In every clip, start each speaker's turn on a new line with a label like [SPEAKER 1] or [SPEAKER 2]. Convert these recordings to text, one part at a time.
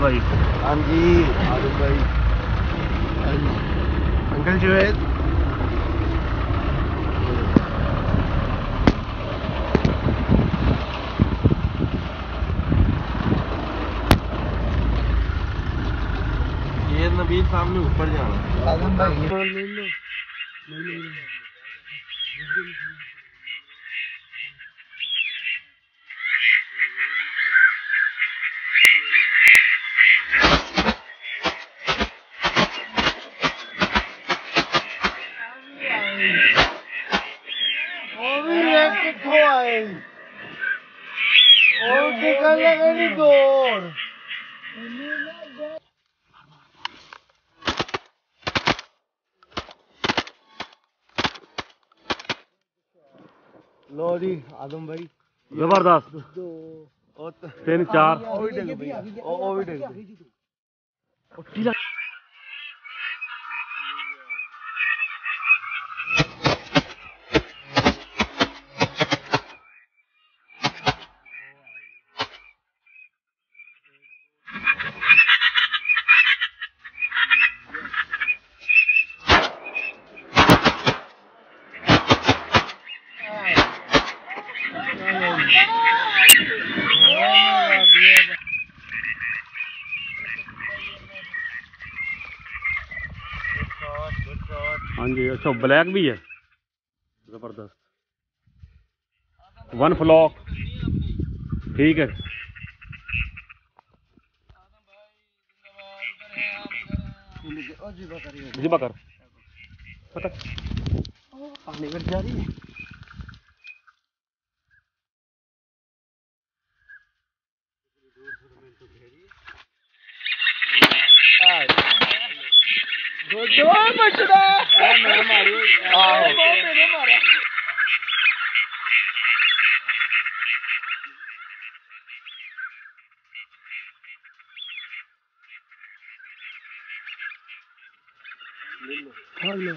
[SPEAKER 1] بھائی؟
[SPEAKER 2] ہاں جی۔ عادل بھائی۔ انکل جوید
[SPEAKER 3] یہ نبیل سامنے اوپر جانا۔
[SPEAKER 2] آدم بھائی۔ toys. Oh, take a look at door. لو جی آدم بھائی
[SPEAKER 1] زبردست تین چار ہاں جی اچھا بلیک بھی ہے زبردست ون فلاک ٹھیک ہے جی بکر پانی گر جا رہی ہے
[SPEAKER 4] どうもしだあ、もう、Hello.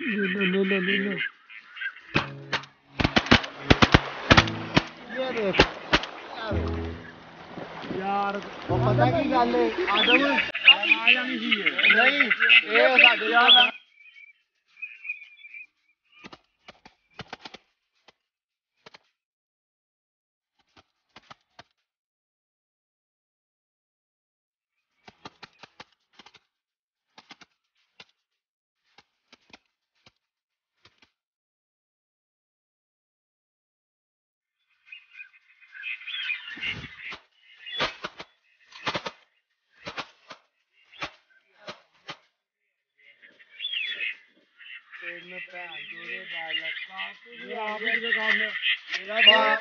[SPEAKER 4] No, no, no, no, no.
[SPEAKER 1] ਯਾਰ
[SPEAKER 2] ਉਹ ਪਤਾ ਕੀ ਗੱਲ ਹੈ ਆਦਮ ਆ
[SPEAKER 1] ਜਾਣੀ ਸੀ ਇਹ।
[SPEAKER 2] ਨਹੀਂ ਇਹ ਸਾਡੇ ਯਾਰ میرا باپ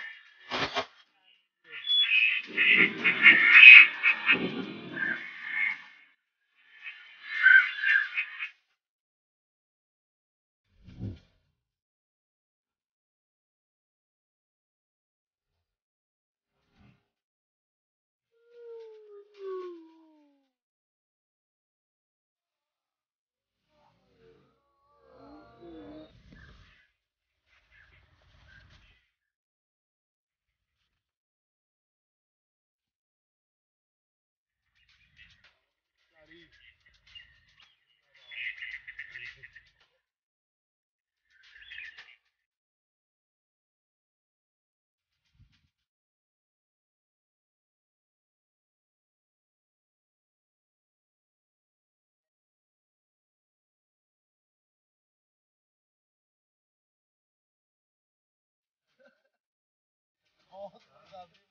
[SPEAKER 2] all the